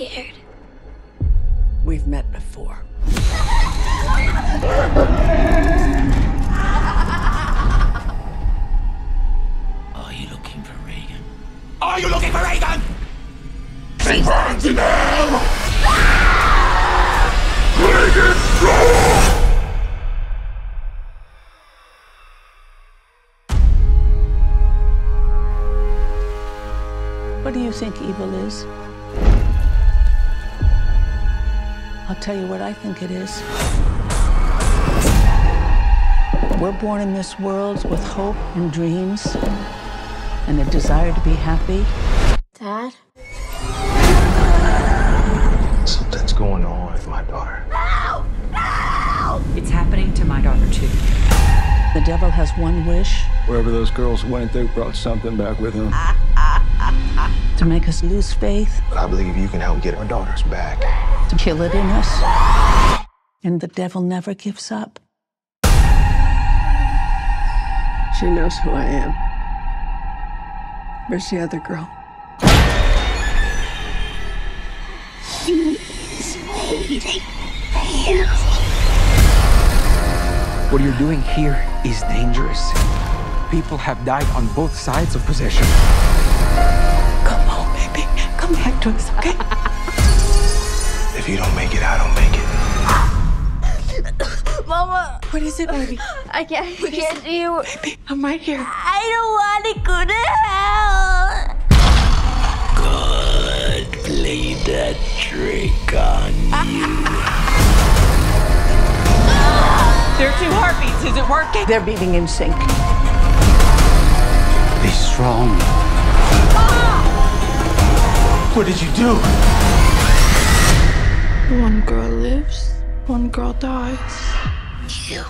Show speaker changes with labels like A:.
A: scared.
B: We've met before.
C: Are you looking for Regan? Are you looking for Regan? She runs in hell! Regan!
D: What do you think evil is? I'll tell you what I think it is. We're born in this world with hope and dreams and a desire to be happy.
E: Dad?
F: Something's going on with my daughter.
G: It's happening to my daughter, too.
D: The devil has one wish
H: Wherever those girls went, they brought something back with them.
D: To make us lose faith,
F: But I believe you can help get our daughters back.
D: to kill it in us. And the devil never gives up.
B: She knows who I am. Where's the other girl? She is baby.
I: What you're doing here is dangerous. People have died on both sides of possession.
D: Come home, baby. Come back to us, okay?
F: If you don't make it, I don't make it.
E: Mama,
J: What is it, baby?
E: I can't, I can't do you. Baby,
J: I'm right here.
E: I don't want to go to hell.
C: God Play that trick on you.
K: There are two heartbeats. Is it working?
D: They're beating in sync.
I: Be strong. What did you do?
L: One girl lives, one girl dies. You